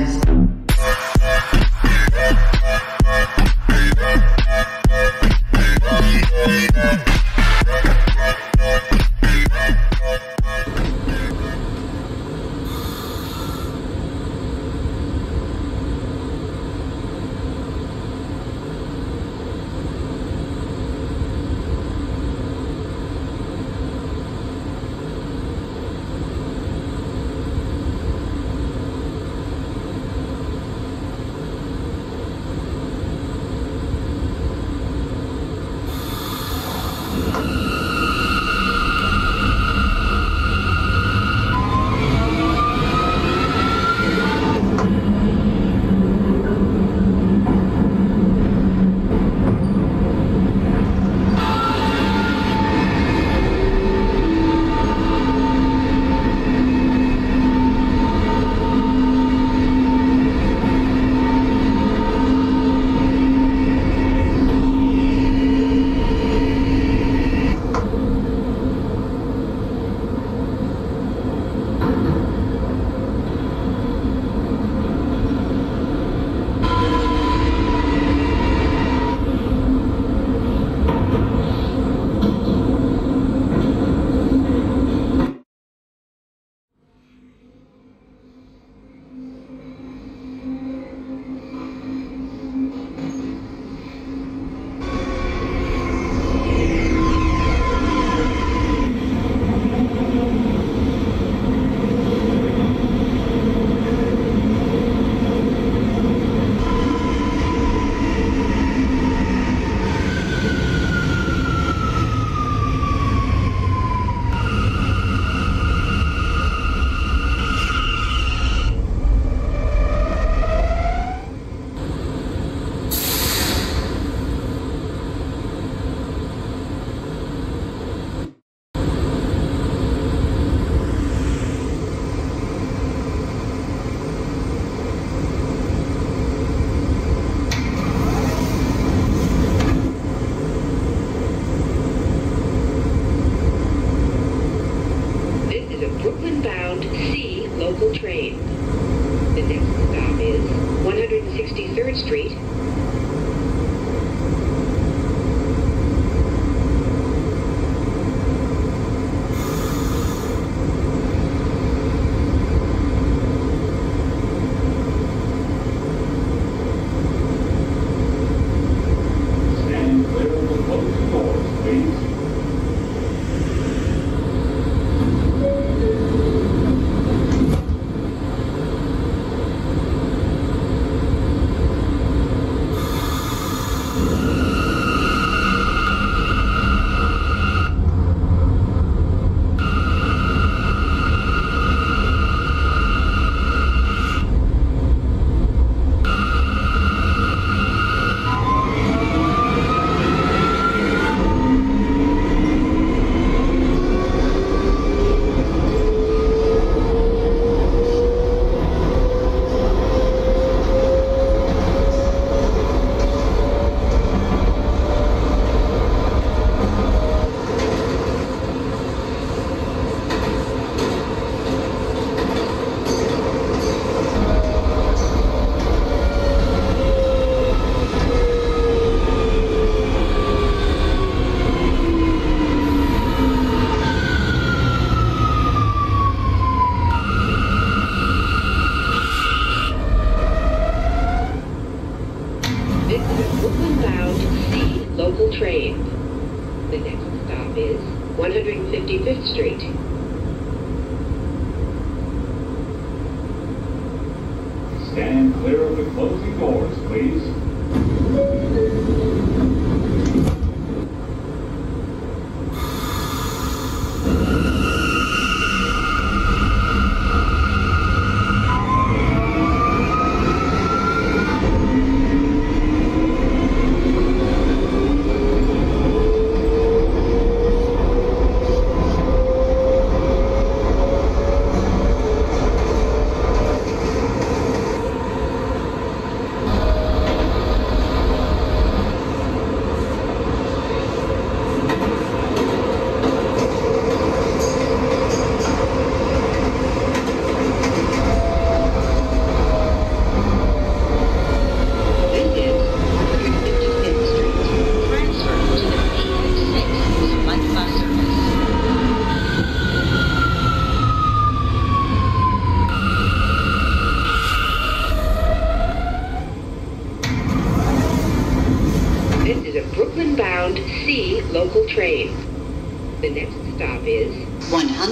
eyes.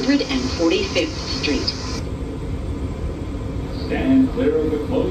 145th Street. Stand clear of the closing.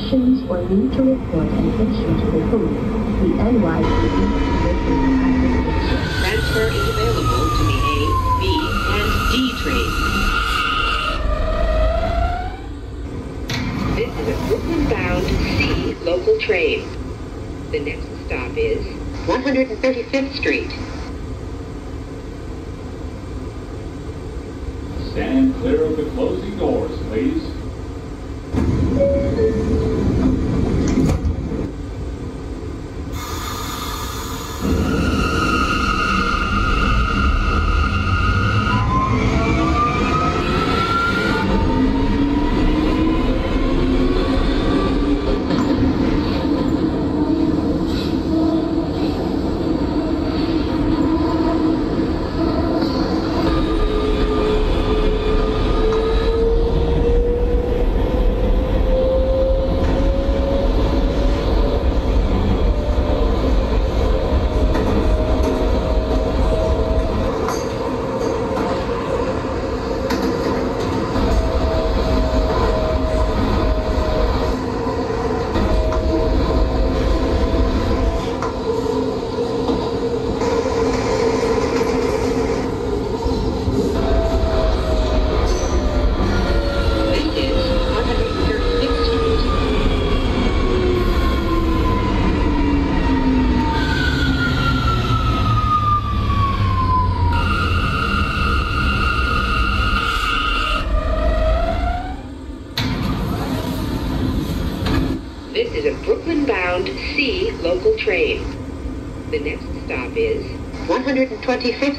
questions or need to 35th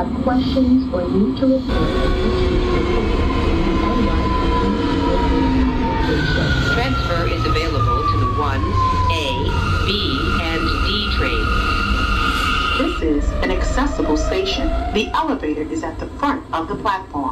have questions or need to report Transfer is available to the 1, A, B, and D trains. This is an accessible station. The elevator is at the front of the platform.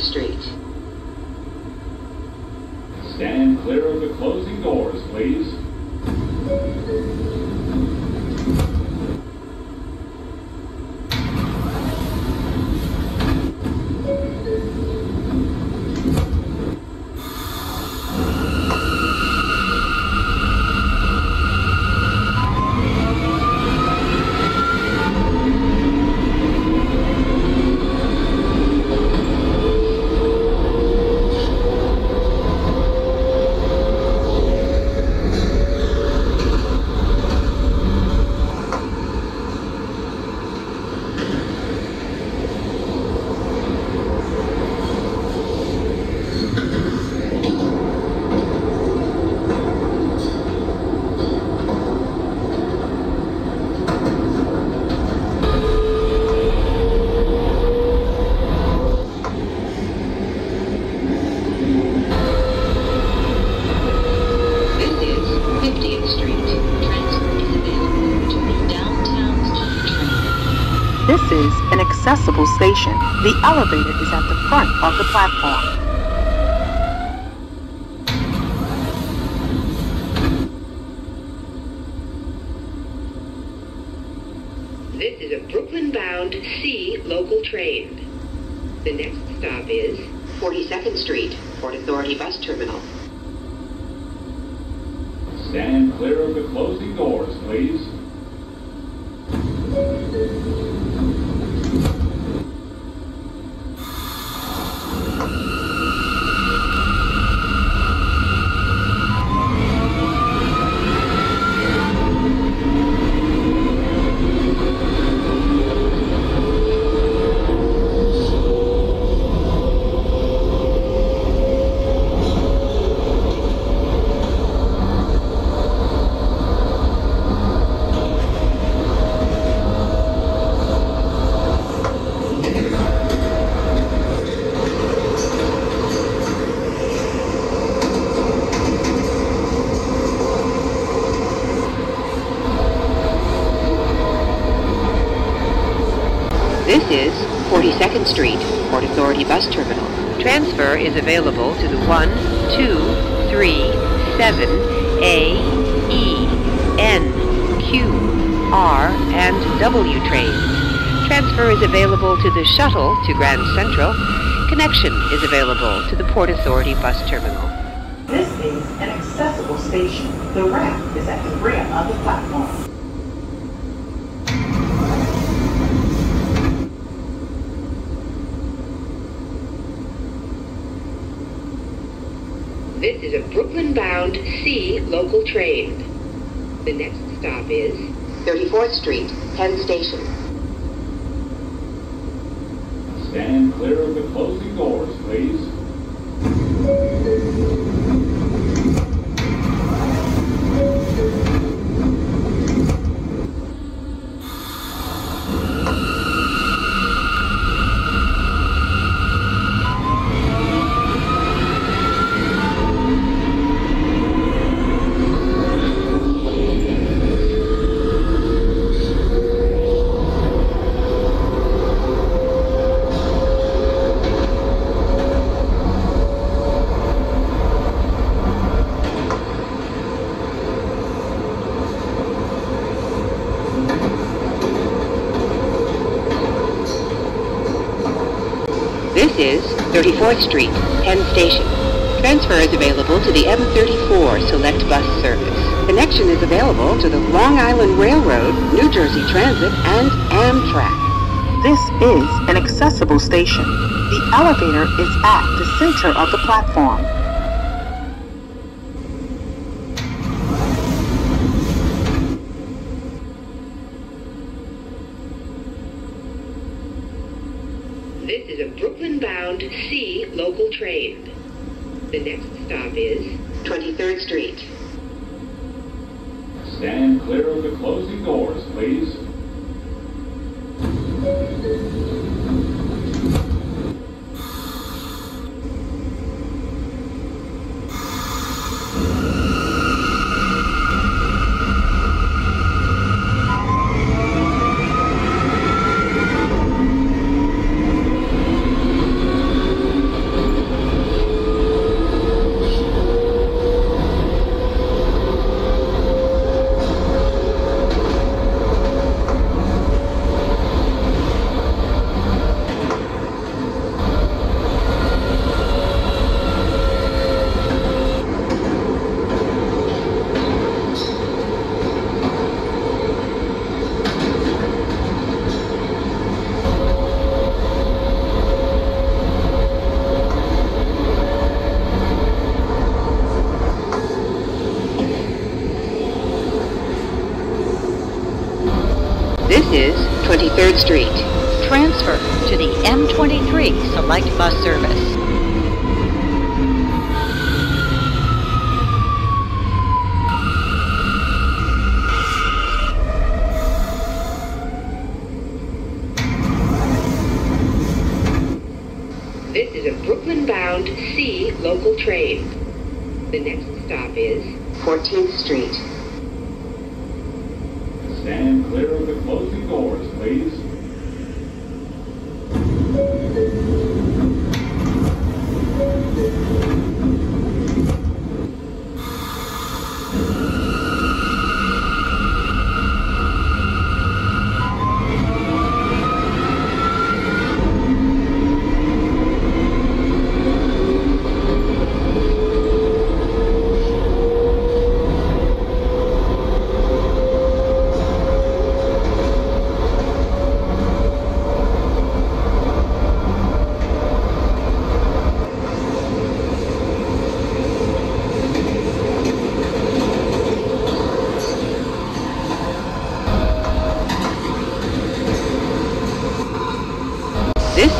Street. Accessible station. The elevator is at the front of the platform. This is a Brooklyn-bound C local train. The next stop is 42nd Street, Port Authority Bus Terminal. Stand clear of the closing doors, please. This is 42nd Street, Port Authority Bus Terminal. Transfer is available to the 1, 2, 3, 7, A, E, N, Q, R, and W trains. Transfer is available to the shuttle to Grand Central. Connection is available to the Port Authority Bus Terminal. This is an accessible station. The ramp is at the rear of the platform. A Brooklyn-bound C local train. The next stop is 34th Street, Penn Station. Stand clear of the closing doors, please. This is 34th Street, Penn Station. Transfer is available to the M34 Select Bus Service. Connection is available to the Long Island Railroad, New Jersey Transit, and Amtrak. This is an accessible station. The elevator is at the center of the platform. This is a Brooklyn-bound C local train. The next stop is 23rd Street. Stand clear of the closing doors, please.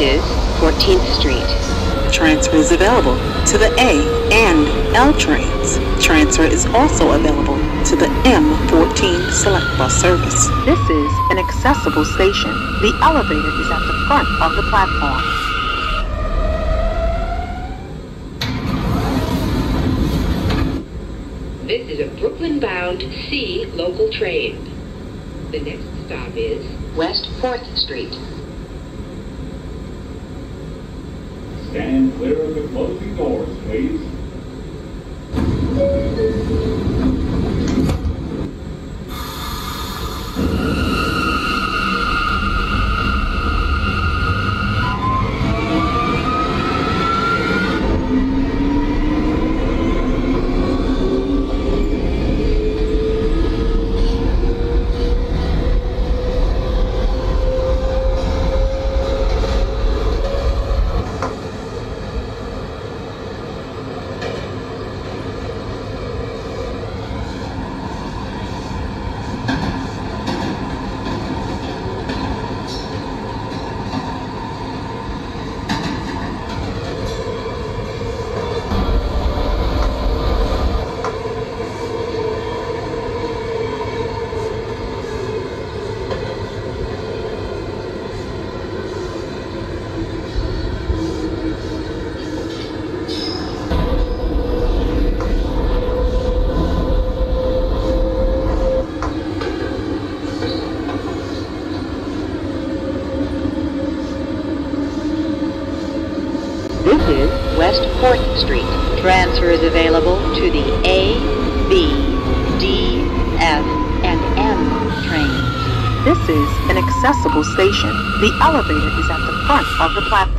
Is 14th Street. Transfer is available to the A and L trains. Transfer is also available to the M14 Select Bus Service. This is an accessible station. The elevator is at the front of the platform. This is a Brooklyn-bound C local train. The next stop is West 4th Street. Stand clear the closing doors, please. This is West 4th Street. Transfer is available to the A, B, D, F, and M trains. This is an The elevator is at the front of the platform.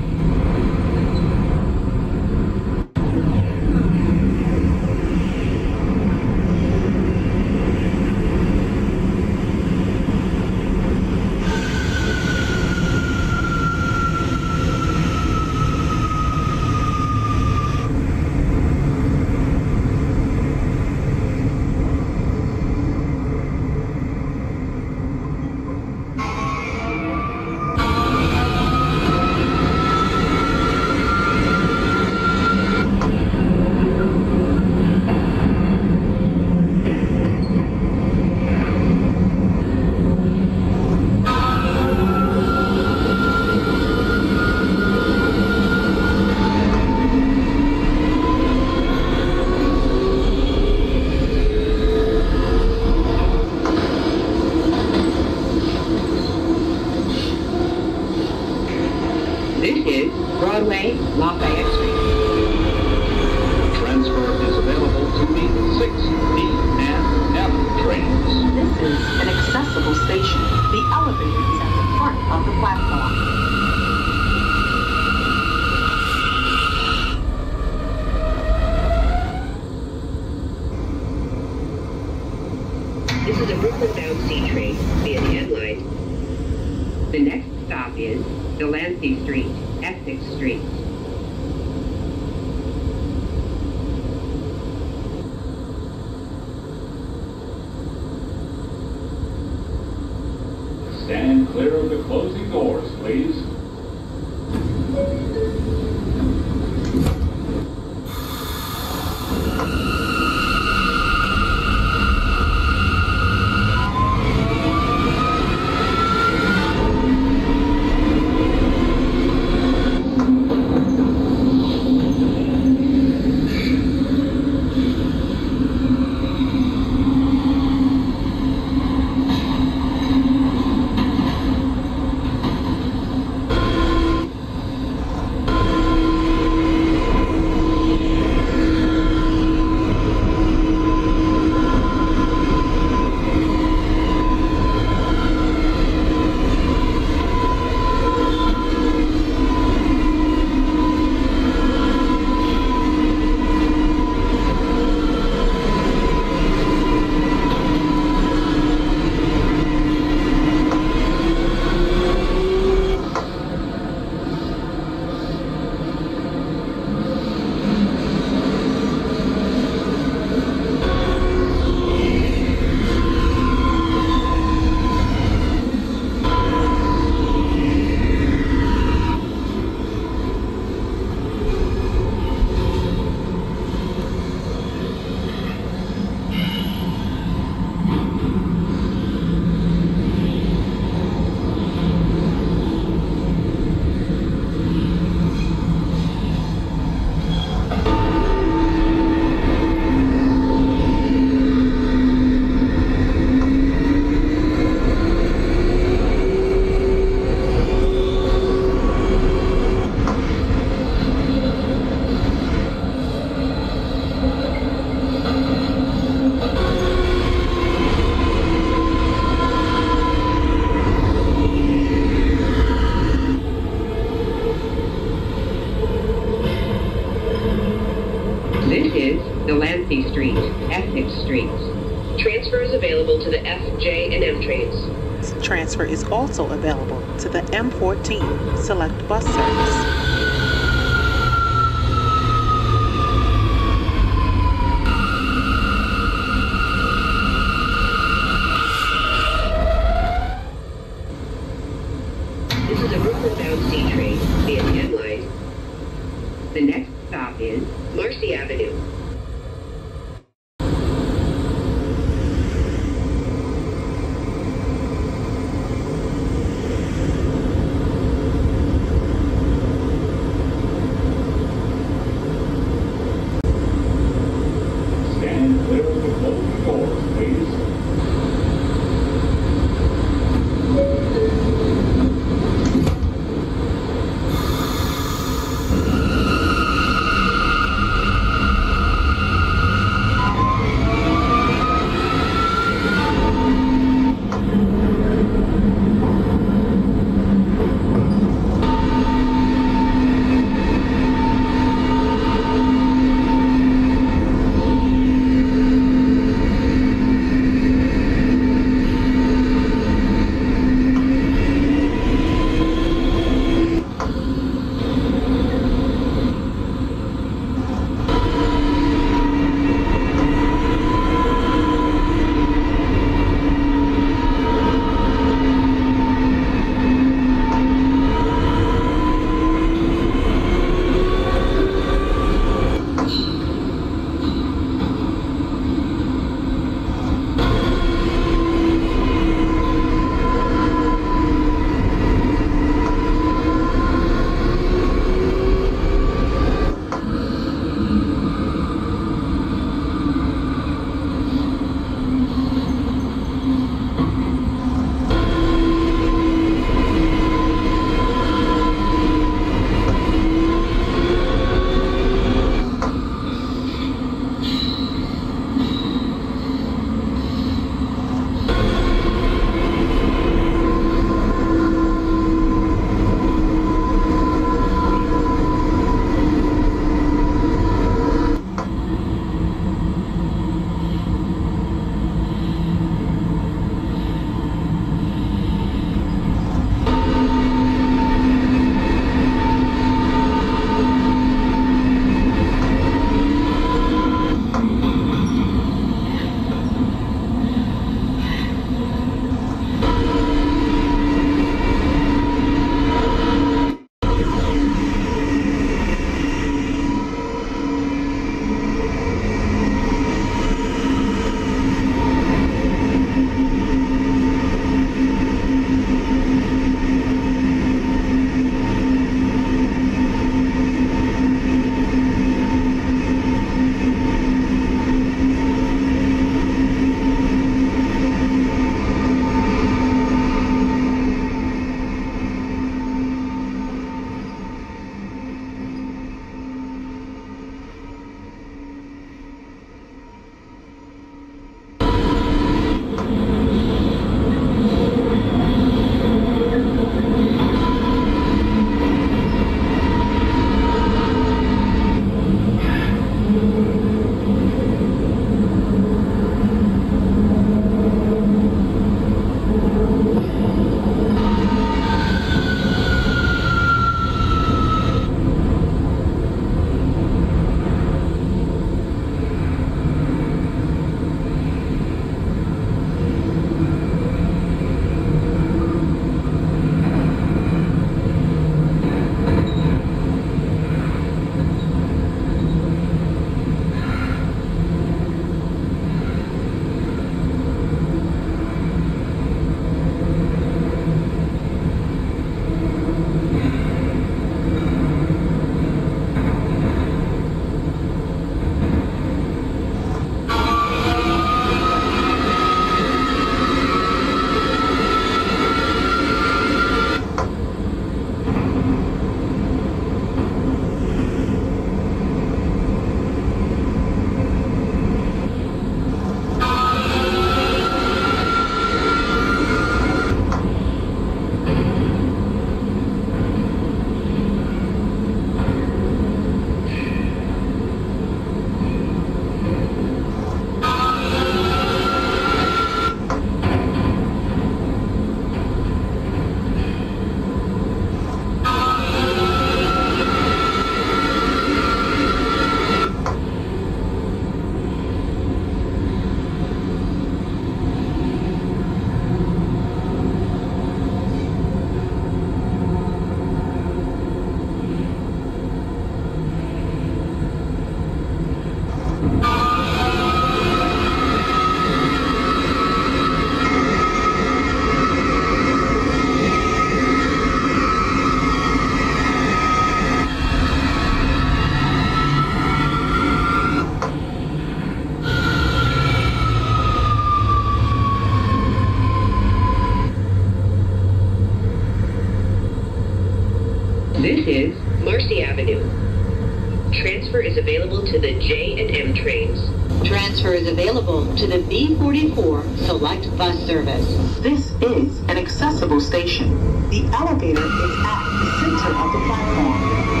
available to the J and M trains. Transfer is available to the B44 Select Bus Service. This is an accessible station. The elevator is at the center of the platform.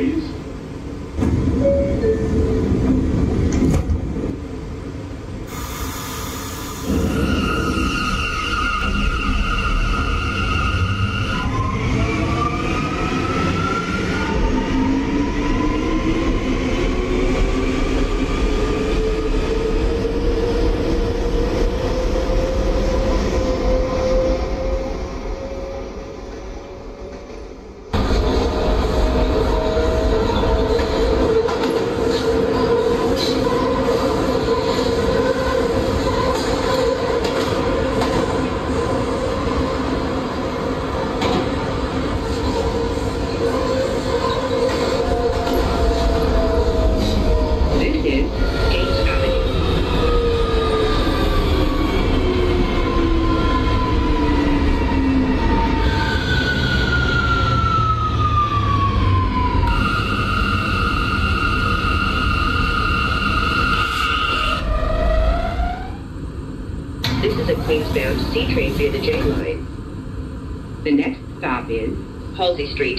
ways via the J line. The next stop is Halsey Street.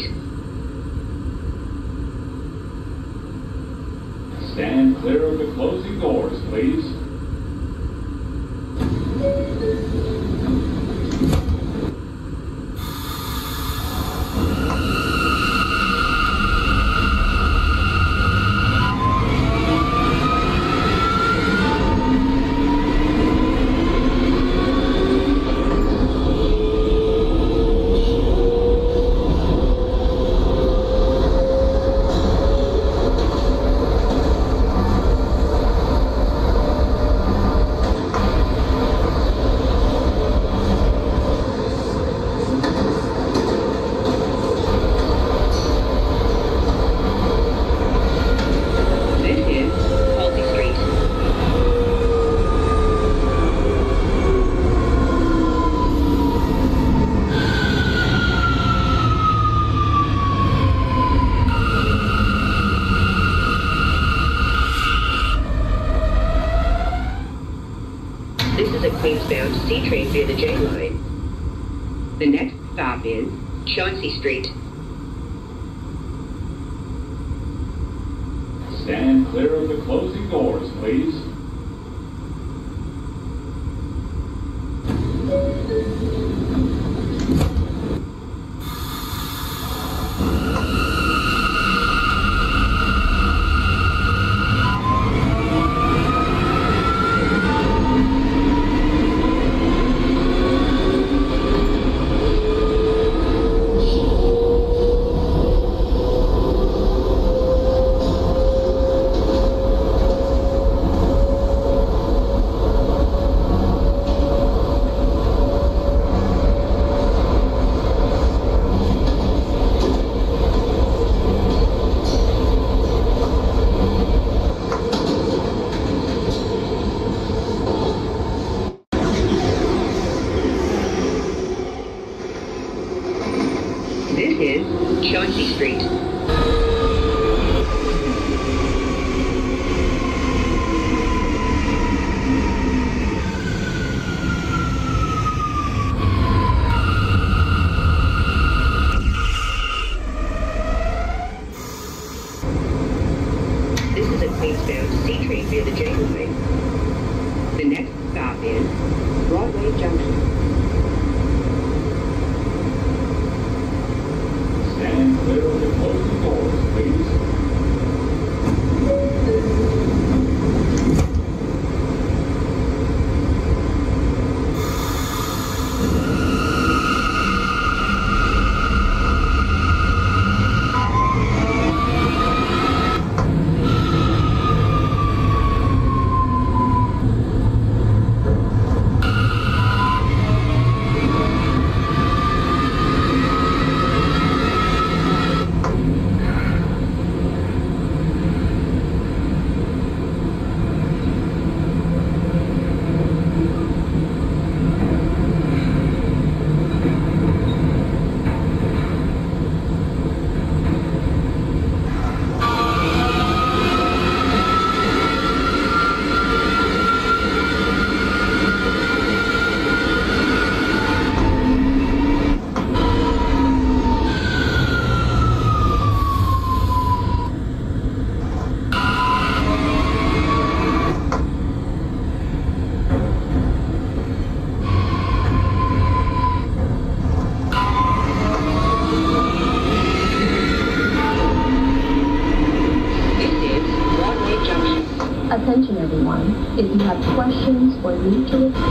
Attention everyone, if you have questions or need to report.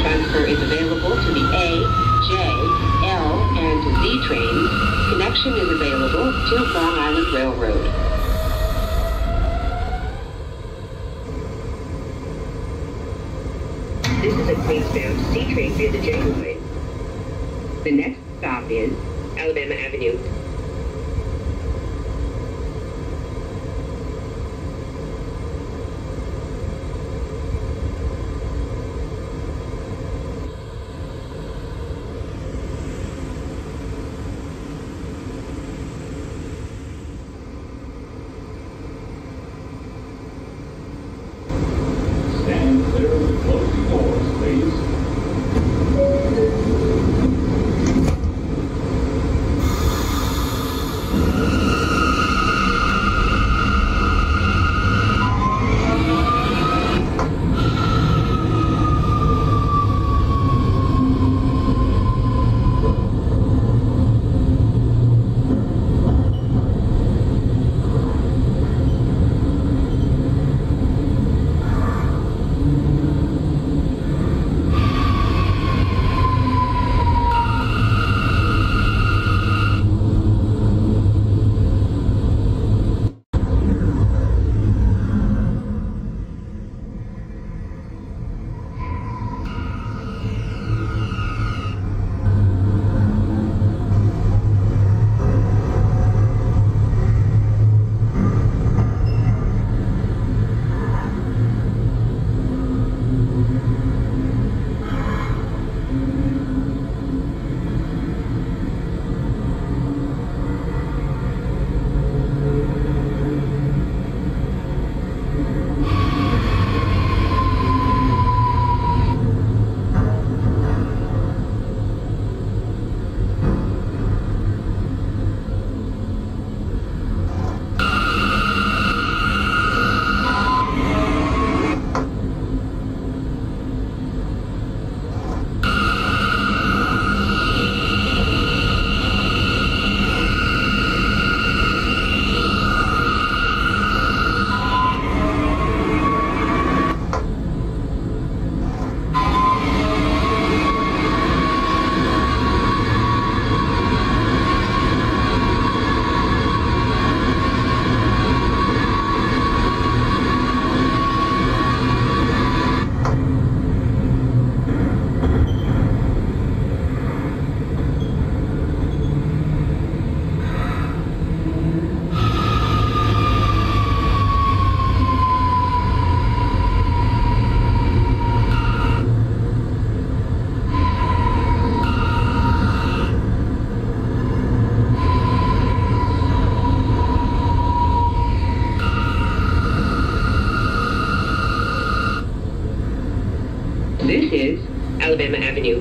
Transfer is available to the A, J, L, and Z trains. Connection is available to Long Island Railroad. This is a Queensbound C train via the J line. The next stop is Alabama Avenue. Alabama Avenue.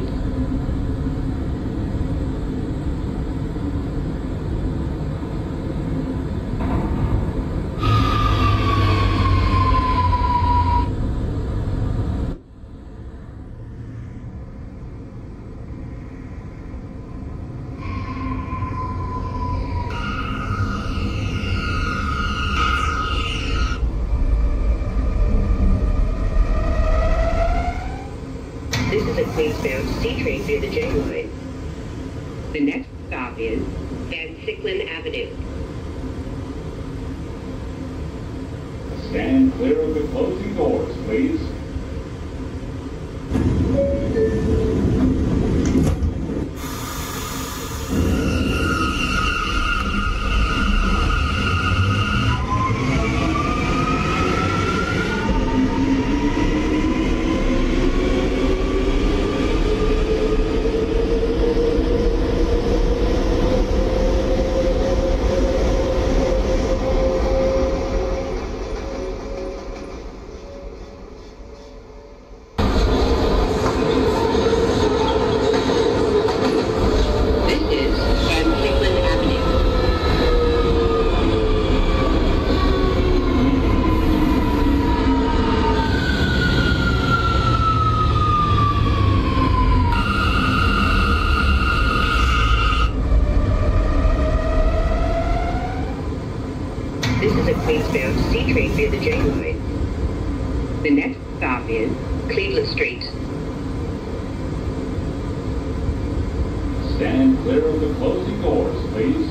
The next stop is Cleveland Street. Stand clear of the closing doors, please.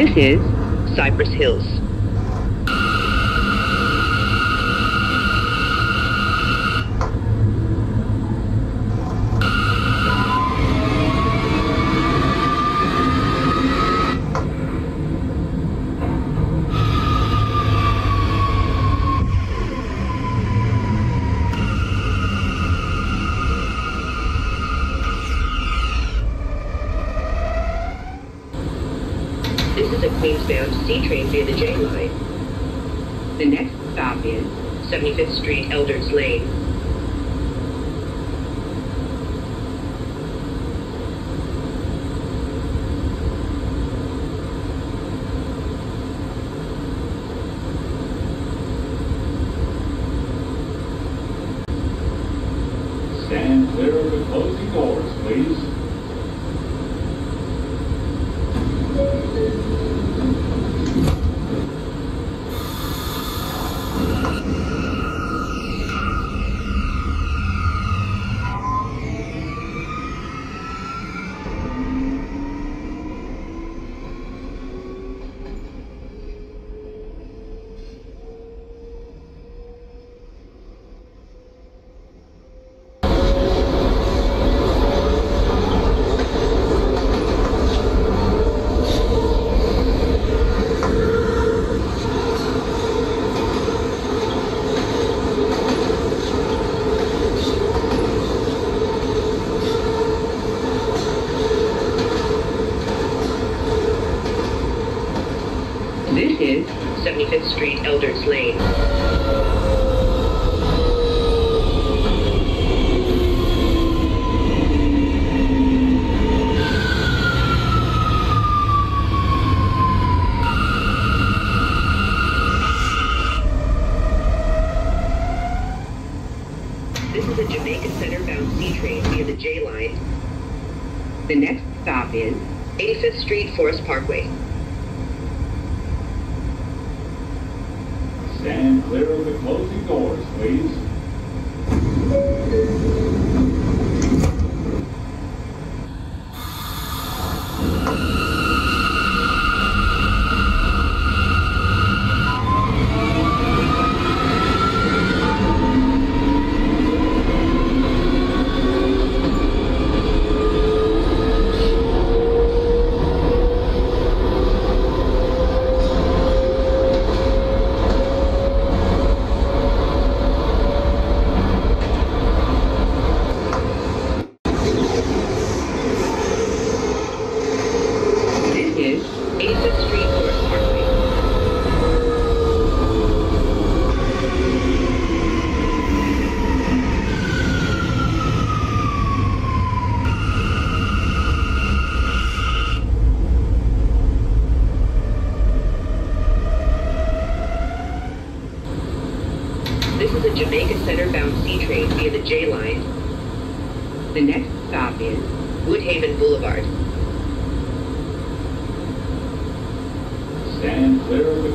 This is Cypress Hills. Train via the J line. The next stop is 75th Street, Elderts Lane. Stand clear of the closing doors, please.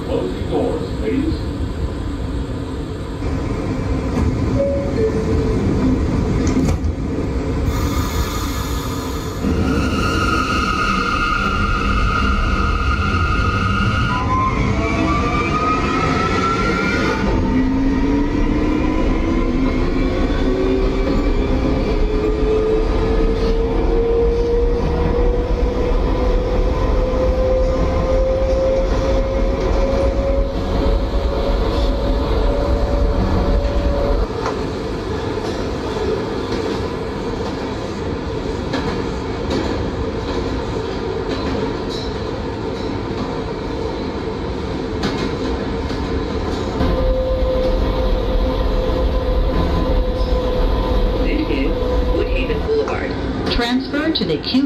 后退一步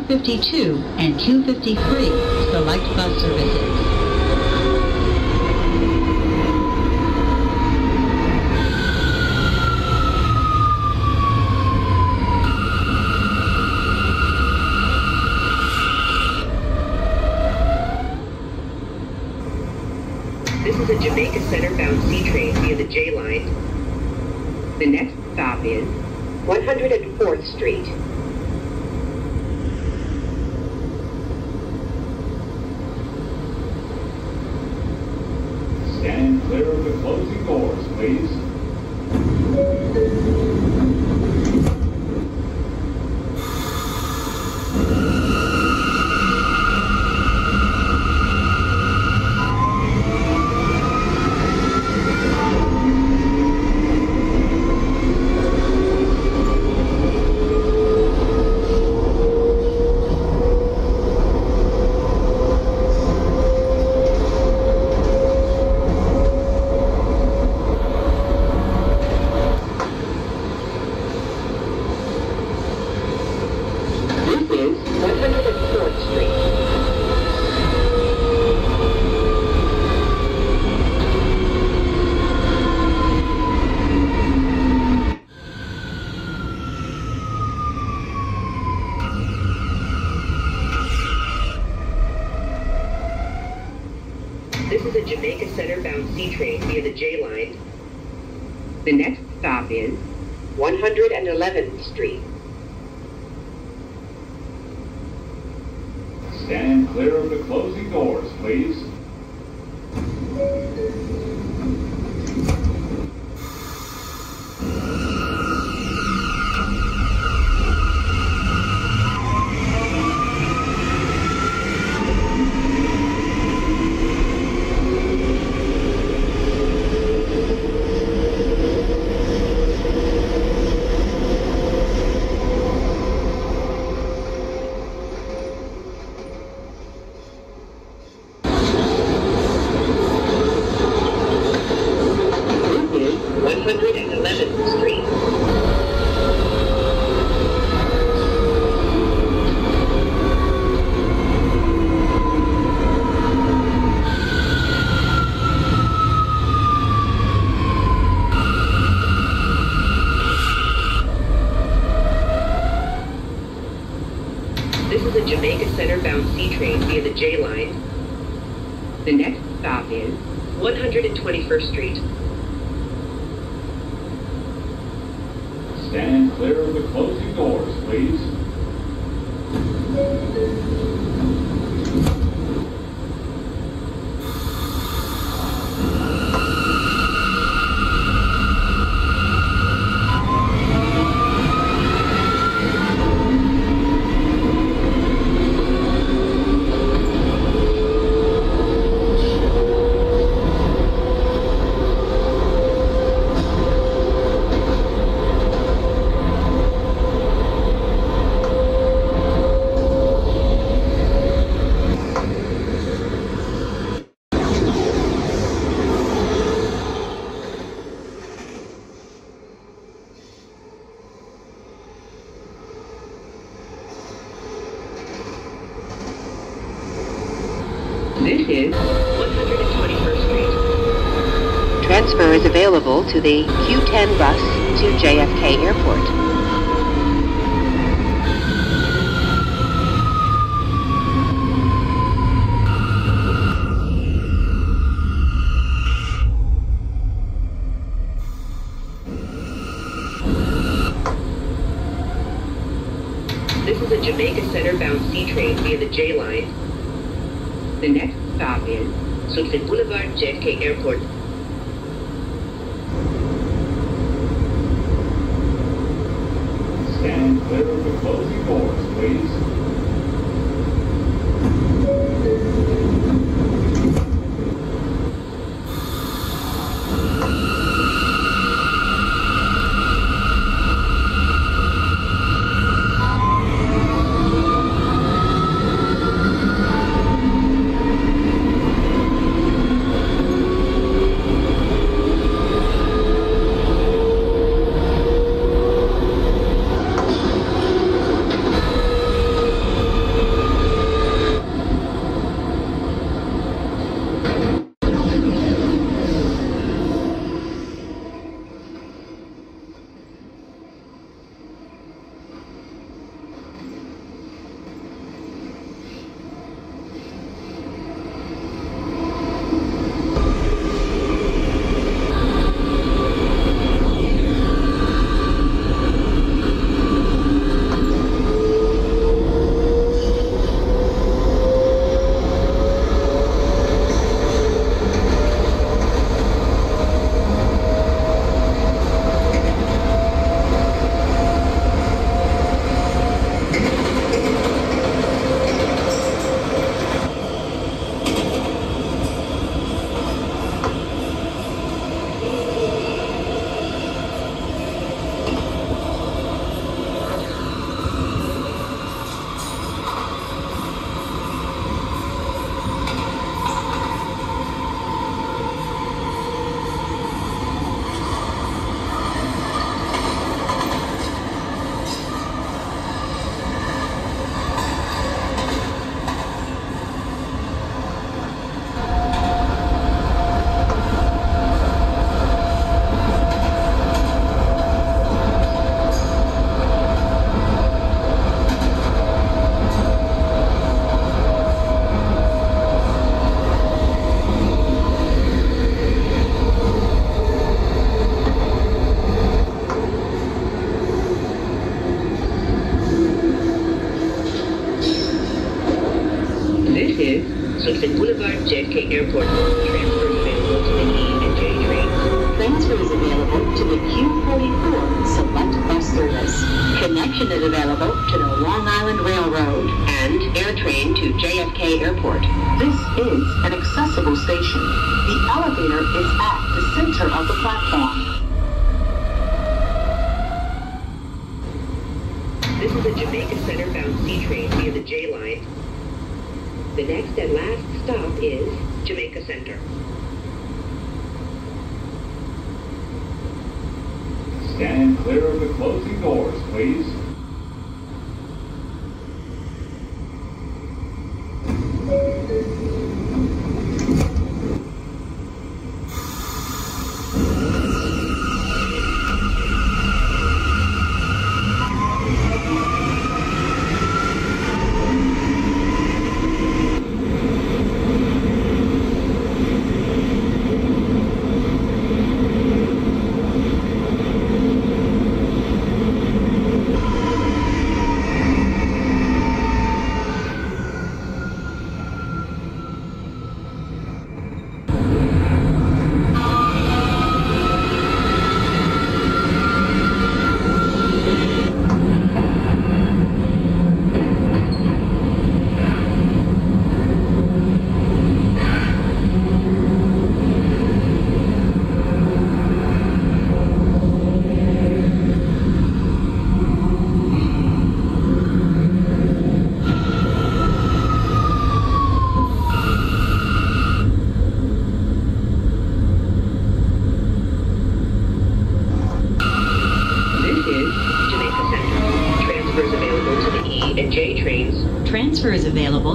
252 and 253 select bus services. J line. The next stop is 111th Street. Stand clear of the closing doors, please. Available to the Q10 bus to JFK Airport. This is a Jamaica Center bound C train via the J line. The next stop is Sutphin Boulevard JFK Airport. Stand clear the closing doors, please. JFK Airport. Transfer is available to the E and J. Transfer is available to the Q44 Select Bus Service. Connection is available to the Long Island Railroad. And air train to JFK Airport. This is an accessible station. The elevator is at the center of the platform. This is a Jamaica Center bound C train via the J line. The next and last stop is Jamaica Center. Stand clear of the closing doors, please.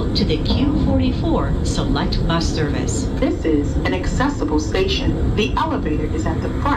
To the Q44 Select Bus Service. This is an accessible station. The elevator is at the front